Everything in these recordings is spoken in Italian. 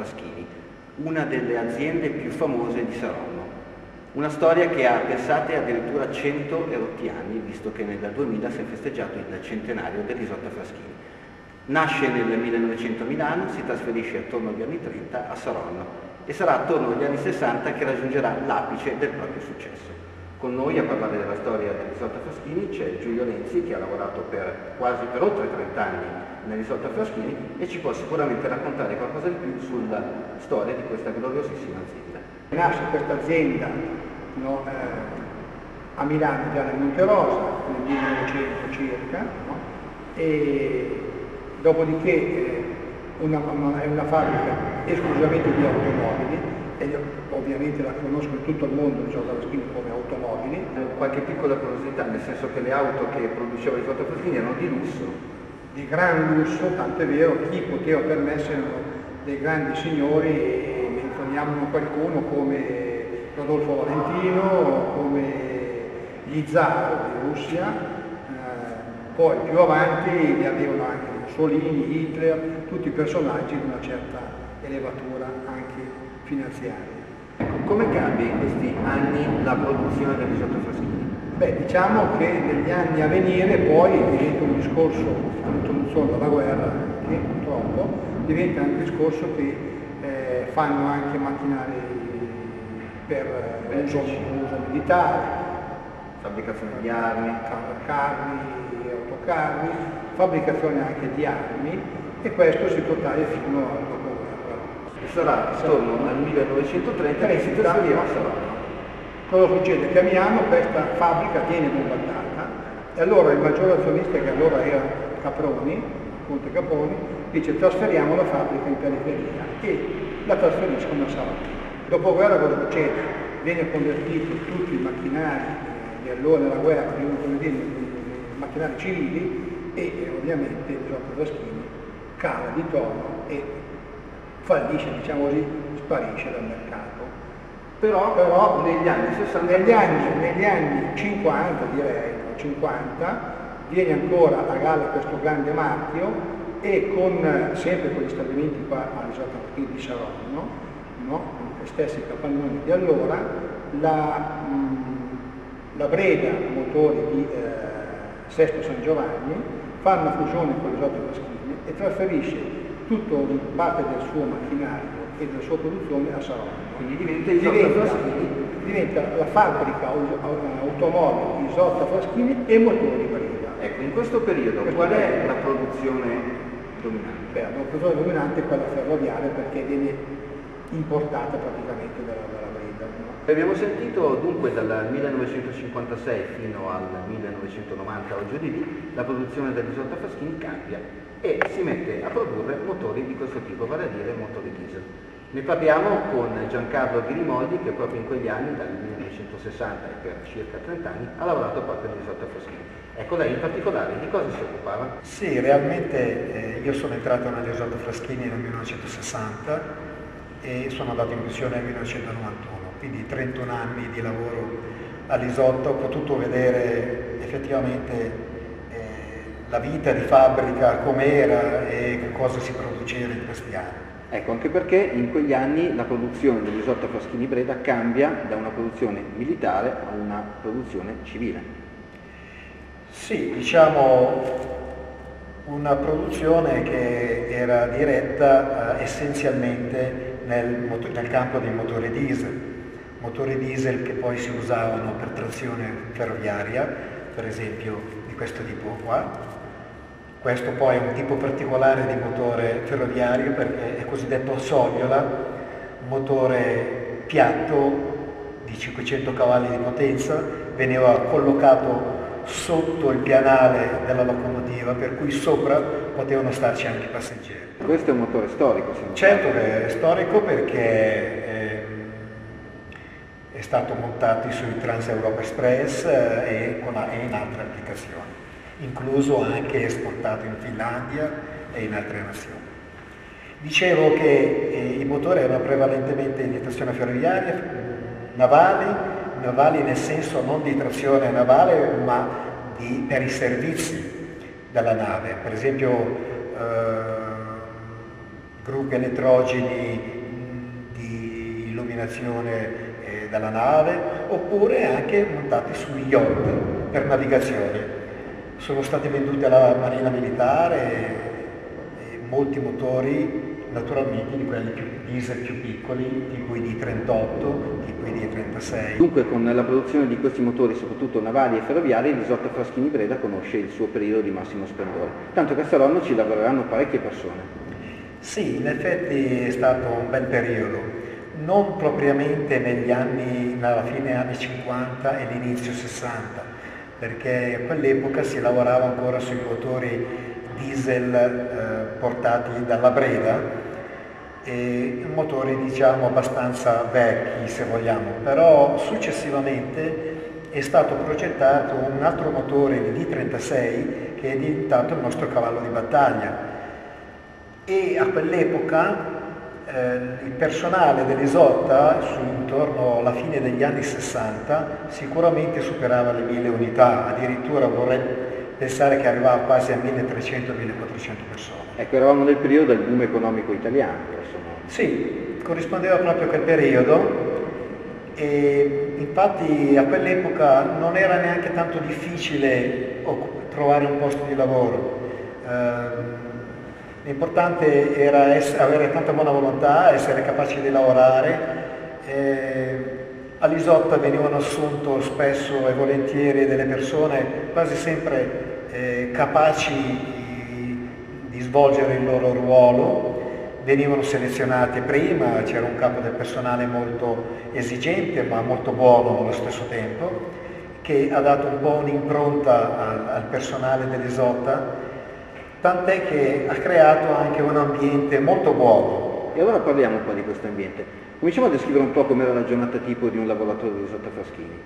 Fraschini, una delle aziende più famose di Saronno. Una storia che ha, pensate, addirittura 100 erotti anni, visto che nel 2000 si è festeggiato il centenario dell'Isotta Fraschini. Nasce nel 1900 a Milano, si trasferisce attorno agli anni 30 a Saronno e sarà attorno agli anni 60 che raggiungerà l'apice del proprio successo. Con noi a parlare della storia dell'Isotta Fraschini c'è Giulio Lenzi che ha lavorato per quasi per oltre 30 anni nell'isotta Fraschini e ci può sicuramente raccontare qualcosa di più sulla storia di questa gloriosissima azienda. Nasce questa azienda no, eh, a Milano già nel Monterosa nel 1900 circa no? e dopodiché eh, una, una, è una fabbrica esclusivamente di automobili e ovviamente la conosco in tutto il mondo l'isotta Fraschini come automobili. Eh, qualche piccola curiosità, nel senso che le auto che produceva l'isotta Fraschini erano di lusso, di gran lusso, tanto è vero chi poteva permettere dei grandi signori, menzioniamo qualcuno come Rodolfo Valentino, come gli zar di Russia, eh, poi più avanti li avevano anche Mussolini, Hitler, tutti personaggi di una certa elevatura anche finanziaria. Come cambia in questi anni la produzione dell'isotto Fraschini? Beh, diciamo che negli anni a venire poi diventa un discorso, solo dalla guerra, che purtroppo diventa un discorso che eh, fanno anche macchinari per Beh, uso, uso, militare, fabbricazione di armi, carri, autocarri, fabbricazione anche di armi e questo si portava fino al dopoguerra. Sarà attorno al 1930 che si trasferiva a Saronno. Cosa succede? Che a Milano questa fabbrica viene bombardata e allora il maggiore azionista che allora era Caproni, Conte Caproni, dice trasferiamo la fabbrica in periferia e la trasferiscono a Saronno. Dopo guerra cosa succede? Viene convertito tutti i macchinari di allora nella guerra, convertiti in macchinari civili e eh, ovviamente Giorgio Zaschini cala di tono e fallisce, diciamo così, sparisce dal mercato però, però negli anni 60 negli anni, negli anni 50 direi 50 viene ancora a galla questo grande marchio e con sempre con gli stabilimenti qua all'isola di Saronno no? con gli stessi capannoni di allora la, la Breda motori di eh, Sesto San Giovanni fa una fusione con l'isola Paschini e trasferisce tutta parte del suo macchinario e della sua produzione a Saronno. Quindi diventa, diventa, diventa la fabbrica automobili Isotta Fraschini e motori Breda. Ecco, in questo periodo questo qual è la produzione dominante? Beh, la produzione dominante è quella ferroviaria perché viene importata praticamente dalla, dalla Breda. No? Abbiamo sentito dunque dal 1956 fino al 1990 o giù di lì la produzione dell'Isotta Fraschini cambia e si mette a produrre motori di questo tipo, vale a dire motori diesel. Ne parliamo con Giancarlo Grimoldi che proprio in quegli anni, dal 1960 e per circa 30 anni, ha lavorato proprio nell'Isotta Fraschini. Ecco, lei in particolare di cosa si occupava? Sì, realmente eh, io sono entrato nell'Isotta Fraschini nel 1960 e sono andato in pensione nel 1991, quindi 31 anni di lavoro all'Isotta, ho potuto vedere effettivamente la vita di fabbrica com'era e che cosa si produceva in questi anni. Ecco, anche perché in quegli anni la produzione dell'Isotta Fraschini Breda cambia da una produzione militare a una produzione civile. Sì, diciamo una produzione che era diretta eh, essenzialmente nel, nel campo dei motori diesel, motori diesel che poi si usavano per trazione ferroviaria, per esempio di questo tipo qua. Questo poi è un tipo particolare di motore ferroviario perché è cosiddetto sogliola, motore piatto di 500 cavalli di potenza, veniva collocato sotto il pianale della locomotiva, per cui sopra potevano starci anche i passeggeri. Questo è un motore storico, Certo che è storico perché eh, è stato montato sui Trans Europa Express eh, e, con, e in altre applicazioni, incluso anche esportato in Finlandia e in altre nazioni. Dicevo che eh, i motori erano prevalentemente di trazione ferroviaria, navali, navali nel senso non di trazione navale, ma di, per i servizi della nave. Per esempio eh, gruppi elettrogeni di illuminazione eh, della nave, oppure anche montati sugli yacht per navigazione. Sono stati venduti alla Marina Militare molti motori naturalmente di quelli più diesel più piccoli, tipo i D38, tipo i D36. Dunque con la produzione di questi motori, soprattutto navali e ferroviari, l'Isotta Fraschini Breda conosce il suo periodo di massimo splendore. Tanto che a Saronno ci lavoreranno parecchie persone. Sì, in effetti è stato un bel periodo, non propriamente negli anni, alla fine anni 50 e l'inizio 60, perché a quell'epoca si lavorava ancora sui motori diesel eh, portati dalla Breda, e motori diciamo abbastanza vecchi se vogliamo, però successivamente è stato progettato un altro motore di D36 che è diventato il nostro cavallo di battaglia. E a quell'epoca eh, il personale dell'Isotta, intorno alla fine degli anni 60, sicuramente superava le mille unità, addirittura vorrei pensare che arrivava quasi a 1300-1400 persone. Ecco, eravamo nel periodo del boom economico italiano. Insomma. Sì, corrispondeva proprio a quel periodo e infatti a quell'epoca non era neanche tanto difficile trovare un posto di lavoro. Eh, L'importante era essere, avere tanta buona volontà, essere capaci di lavorare. Eh, All'Isotta venivano assunto spesso e volentieri delle persone quasi sempre eh, capaci di, di svolgere il loro ruolo, venivano selezionate prima, c'era un capo del personale molto esigente ma molto buono allo stesso tempo, che ha dato un po' un'impronta al, al personale dell'Isotta tant'è che ha creato anche un ambiente molto buono. E allora parliamo un po' di questo ambiente. Cominciamo a descrivere un po' com'era la giornata tipo di un lavoratore di Isotta Fraschini.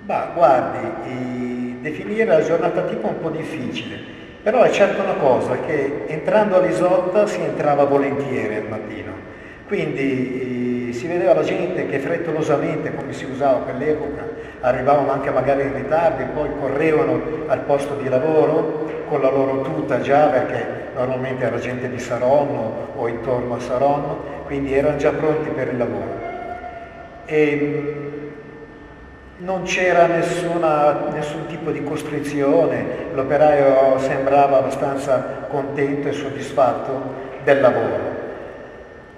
Bah, guardi, definire la giornata tipo è un po' difficile, però è certo una cosa, che entrando all'Isotta si entrava volentieri al mattino, quindi si vedeva la gente che frettolosamente, come si usava quell'epoca, arrivavano anche magari in ritardo e poi correvano al posto di lavoro con la loro tuta già perché normalmente era gente di Saronno o intorno a Saronno, quindi erano già pronti per il lavoro. E non c'era nessun tipo di costrizione, l'operaio sembrava abbastanza contento e soddisfatto del lavoro.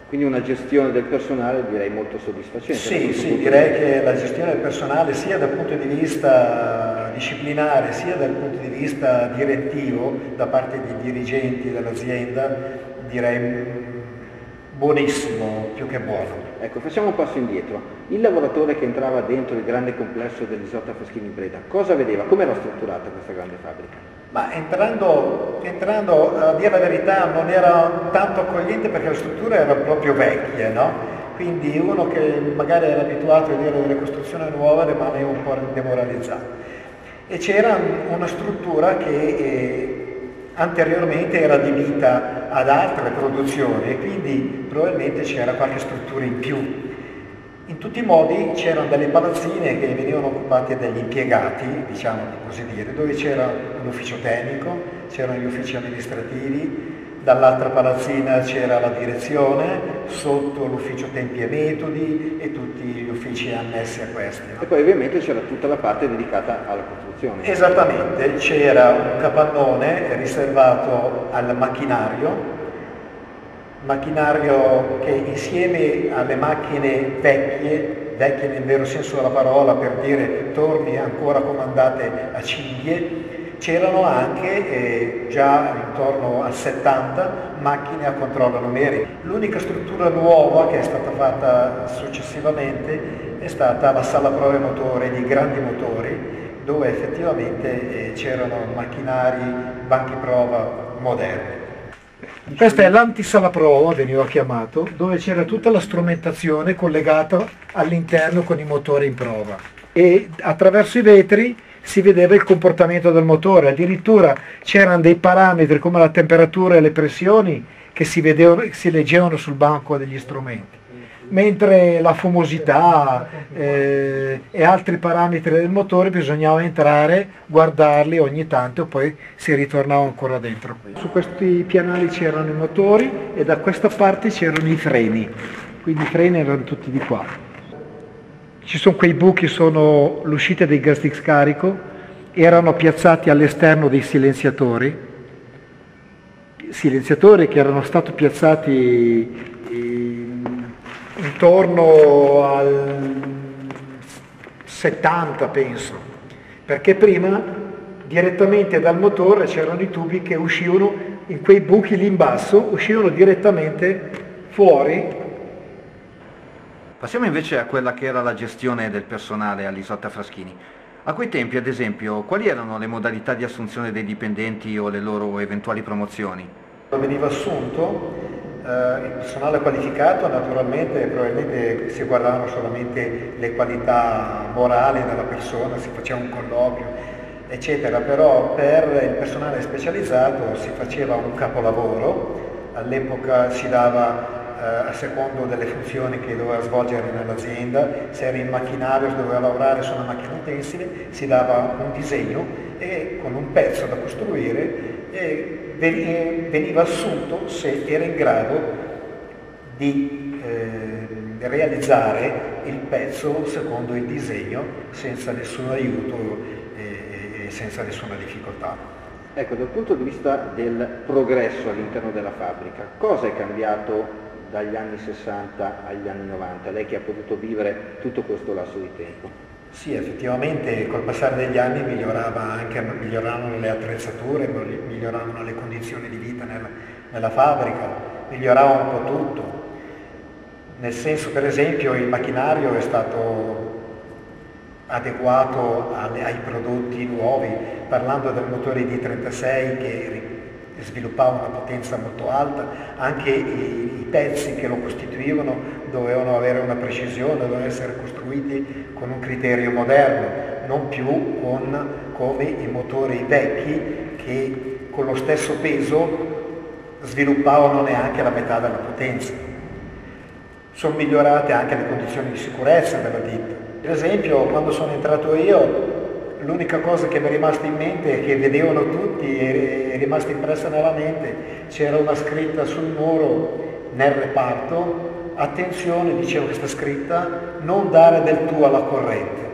Quindi una gestione del personale direi molto soddisfacente. Sì, sì, direi che la gestione del personale sia dal punto di vista disciplinare sia dal punto di vista direttivo da parte dei dirigenti dell'azienda direi buonissimo, più che buono. Ecco, facciamo un passo indietro. Il lavoratore che entrava dentro il grande complesso dell'Isotta Fraschini Breda, cosa vedeva? Come era strutturata questa grande fabbrica? Ma entrando, entrando, a dire la verità, non era tanto accogliente perché le strutture erano proprio vecchie, no? Quindi uno che magari era abituato a vedere delle costruzioni nuove rimaneva un po' demoralizzato. E c'era una struttura che eh, anteriormente era adibita ad altre produzioni e quindi probabilmente c'era qualche struttura in più. In tutti i modi c'erano delle palazzine che venivano occupate dagli impiegati, diciamo di così dire, dove c'era un ufficio tecnico, c'erano gli uffici amministrativi, dall'altra palazzina c'era la direzione, sotto l'ufficio tempi e metodi e tutti gli uffici annessi a questi. E poi ovviamente c'era tutta la parte dedicata alla costruzione. Esattamente, c'era un capannone riservato al macchinario macchinario che insieme alle macchine vecchie, vecchie nel vero senso della parola, per dire torni ancora comandate a cinghie, c'erano anche eh, già intorno al 70 macchine a controllo numerico. L'unica struttura nuova che è stata fatta successivamente è stata la sala prove motore di grandi motori dove effettivamente eh, c'erano macchinari, banchi prova moderni. Questa è l'antisala prova, veniva chiamato, dove c'era tutta la strumentazione collegata all'interno con i motori in prova e attraverso i vetri si vedeva il comportamento del motore, addirittura c'erano dei parametri come la temperatura e le pressioni che si, vedevano, si leggevano sul banco degli strumenti, mentre la fumosità eh, e altri parametri del motore bisognava entrare, guardarli ogni tanto e poi si ritornava ancora dentro. Su questi pianali c'erano i motori e da questa parte c'erano i freni, quindi i freni erano tutti di qua. Ci sono quei buchi, sono l'uscita dei gas di scarico, erano piazzati all'esterno dei silenziatori, silenziatori che erano stati piazzati intorno al 70 penso, perché prima direttamente dal motore c'erano i tubi che uscivano in quei buchi lì in basso, uscivano direttamente fuori Passiamo invece a quella che era la gestione del personale all'Isotta Fraschini. A quei tempi, ad esempio, quali erano le modalità di assunzione dei dipendenti o le loro eventuali promozioni? Veniva assunto eh, il personale qualificato, naturalmente probabilmente si guardavano solamente le qualità morali della persona, si faceva un colloquio, eccetera, però per il personale specializzato si faceva un capolavoro, all'epoca si dava eh, a secondo delle funzioni che doveva svolgere nell'azienda, se era in macchinario, se doveva lavorare su una macchina utensile, si dava un disegno e con un pezzo da costruire e veniva assunto se era in grado di eh, realizzare il pezzo secondo il disegno senza nessun aiuto e, e senza nessuna difficoltà. Ecco, dal punto di vista del progresso all'interno della fabbrica, cosa è cambiato dagli anni 60 agli anni 90, lei che ha potuto vivere tutto questo lasso di tempo. Sì, effettivamente col passare degli anni migliorava anche, miglioravano le attrezzature, miglioravano le condizioni di vita nella, nella fabbrica, migliorava un po' tutto. Nel senso per esempio il macchinario è stato adeguato alle, ai prodotti nuovi, parlando del motore D36 che sviluppava una potenza molto alta, anche i, i, pezzi che lo costituivano dovevano avere una precisione, dovevano essere costruiti con un criterio moderno, non più con, come i motori vecchi che con lo stesso peso sviluppavano neanche la metà della potenza. Sono migliorate anche le condizioni di sicurezza della ditta. Per esempio, quando sono entrato io, l'unica cosa che mi è rimasta in mente e che vedevano tutti rimasta impressa nella mente, c'era una scritta sul muro nel reparto, attenzione, diceva questa scritta, non dare del tuo alla corrente.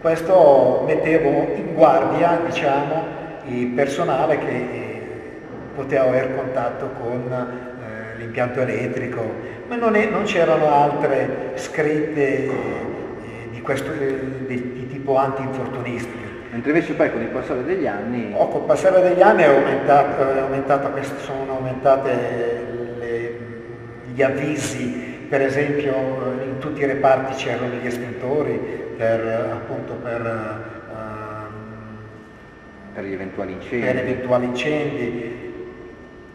Questo mettevo in guardia, diciamo, il personale che eh, poteva avere contatto con eh, l'impianto elettrico, ma non, è, non c'erano altre scritte eh, di, questo, eh, di, di tipo anti-infortunistiche. Mentre invece poi con il passare degli anni... Oh, con il passare degli anni è aumentato, è aumentato sono aumentate le, gli avvisi, per esempio in tutti i reparti c'erano gli estintori per, appunto per, uh, per gli eventuali incendi. Per eventuali incendi.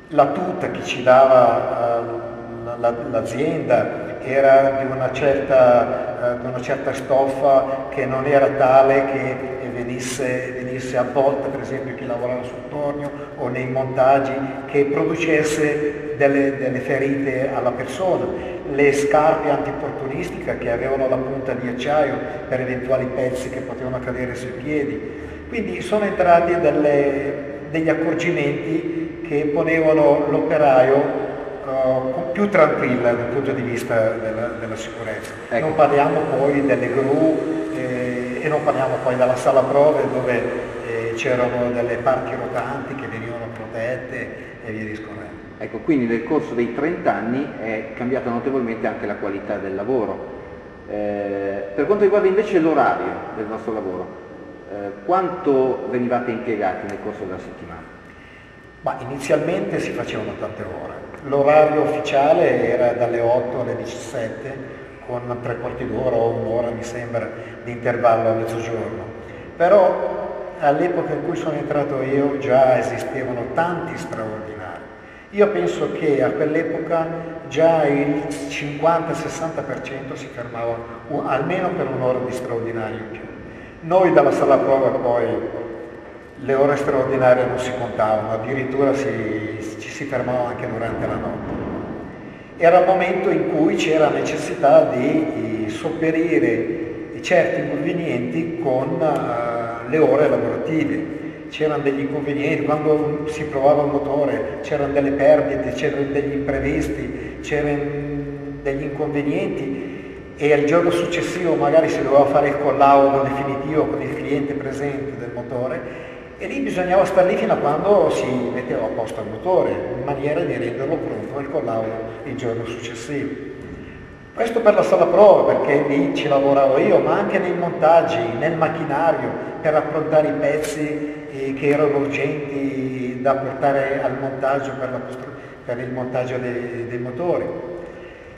La tuta che ci dava uh, l'azienda era di una, certa, uh, di una certa stoffa che non era tale che venisse, venisse avvolta per esempio chi lavorava sul tornio o nei montaggi che producesse delle, delle ferite alla persona, le scarpe antiportunistiche che avevano la punta di acciaio per eventuali pezzi che potevano cadere sui piedi. Quindi sono entrati delle, degli accorgimenti che ponevano l'operaio Uh, più tranquilla dal punto di vista della, della sicurezza. Ecco. Non parliamo poi delle gru, e non parliamo poi della sala prove dove eh, c'erano delle parti rotanti che venivano protette e via discorrendo. Ecco, quindi nel corso dei 30 anni è cambiata notevolmente anche la qualità del lavoro. Eh, per quanto riguarda invece l'orario del vostro lavoro, eh, quanto venivate impiegati nel corso della settimana? Ma inizialmente si facevano tante ore. L'orario ufficiale era dalle 8 alle 17 con tre quarti d'ora o un'ora mi sembra di intervallo a mezzogiorno. Però all'epoca in cui sono entrato io già esistevano tanti straordinari io penso che a quell'epoca già il 50-60% si fermava almeno per un'ora di straordinario in più. Noi dalla sala prova poi le ore straordinarie non si contavano, addirittura si, ci si fermava anche durante la notte. Era il momento in cui c'era necessità di sopperire certi inconvenienti con uh, le ore lavorative. C'erano degli inconvenienti, quando si provava il motore c'erano delle perdite, c'erano degli imprevisti, c'erano degli inconvenienti e al giorno successivo magari si doveva fare il collaudo definitivo con il cliente presente del motore e lì bisognava stare lì fino a quando si metteva a posto il motore, in maniera di renderlo pronto al collaudo il giorno successivo. Questo per la sala prova, perché lì ci lavoravo io, ma anche nei montaggi, nel macchinario, per approntare i pezzi eh, che erano urgenti da portare al montaggio per, costru- per il montaggio dei, dei motori.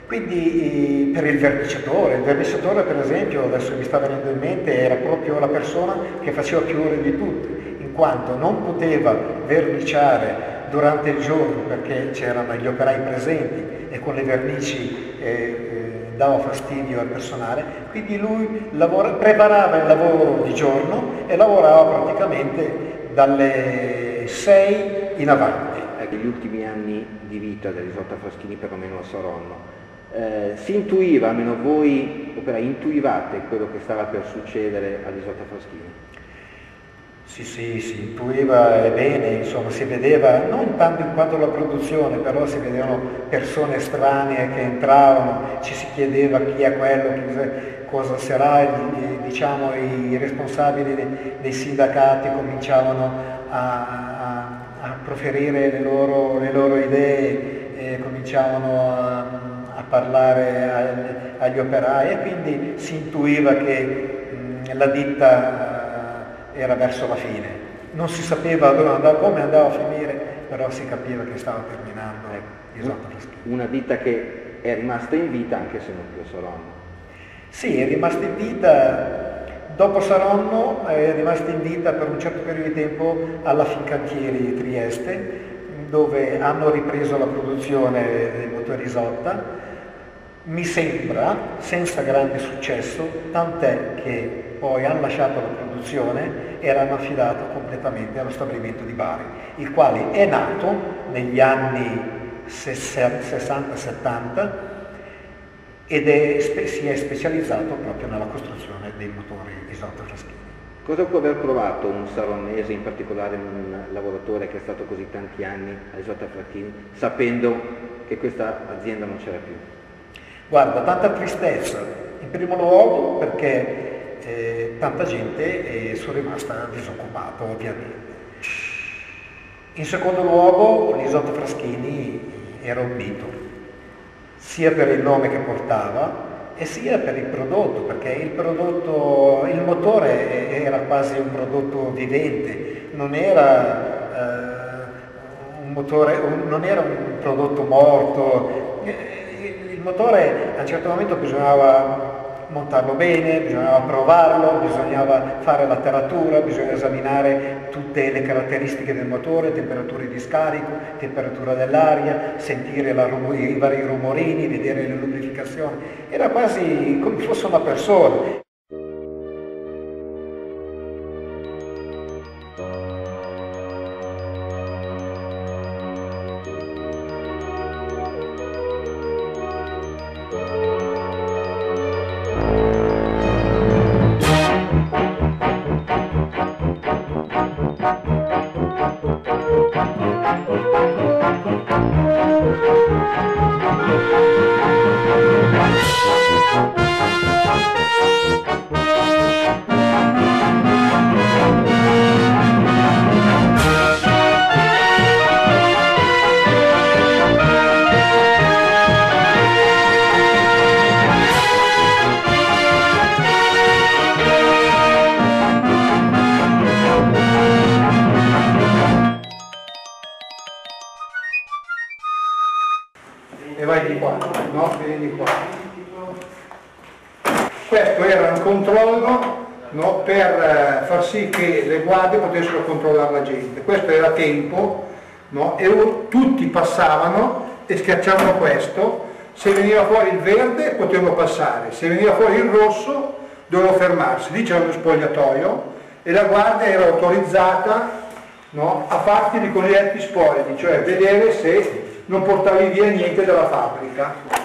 Quindi eh, per il verniciatore, il verniciatore per esempio, adesso mi sta venendo in mente, era proprio la persona che faceva più ore di tutti, in quanto non poteva verniciare durante il giorno perché c'erano gli operai presenti e con le vernici eh, dava fastidio al personale, quindi lui lavora, preparava il lavoro di giorno e lavorava praticamente dalle 6 in avanti. Ecco, gli ultimi anni di vita dell'Isotta Fraschini, perlomeno a Saronno, eh, si intuiva, almeno voi operai, intuivate quello che stava per succedere all'Isotta Fraschini? Sì, sì, si intuiva bene, insomma, si vedeva, non tanto in quanto la produzione, però si vedevano persone strane che entravano, ci si chiedeva chi è quello, chi, cosa sarà, diciamo, i responsabili dei, sindacati cominciavano a, a, a proferire le loro, le loro idee, cominciavano a, a parlare agli operai e quindi si intuiva che mh, la ditta era verso la fine. Non si sapeva dove andava, come andava a finire, però si capiva che stava terminando ecco, Una ditta che è rimasta in vita anche se non più a Saronno. Sì, è rimasta in vita, dopo Saronno è rimasta in vita per un certo periodo di tempo alla Fincantieri di Trieste, dove hanno ripreso la produzione dei motori Isotta, mi sembra senza grande successo, tant'è che poi hanno lasciato la produzione e l'hanno affidato completamente allo stabilimento di Bari, il quale è nato negli anni 60-70 ed è, si è specializzato proprio nella costruzione dei motori Isotta Fraschini. Cosa può aver provato un saronnese, in particolare un lavoratore che è stato così tanti anni a Isotta Fraschini, sapendo che questa azienda non c'era più? Guarda, tanta tristezza, in primo luogo perché tanta gente è sono rimasta disoccupata ovviamente. In secondo luogo l'Isotta Fraschini era un mito, sia per il nome che portava e sia per il prodotto, perché il prodotto, il motore era quasi un prodotto vivente, non era, eh, un, motore, un, non era un prodotto morto. Eh, il motore a un certo momento bisognava montarlo bene, bisognava provarlo, bisognava fare la taratura, bisognava esaminare tutte le caratteristiche del motore, temperature di scarico, temperatura dell'aria, sentire i vari rumorini, vedere le lubrificazioni. Era quasi come fosse una persona. Thank you. Questo era un controllo no? per eh, far sì che le guardie potessero controllare la gente. Questo era tempo no? e tutti passavano e schiacciavano questo. Se veniva fuori il verde potevano passare, se veniva fuori il rosso dovevano fermarsi. Lì c'era uno spogliatoio e la guardia era autorizzata no? a farti i cosiddetti spoglio, cioè vedere se non portavi via niente dalla fabbrica.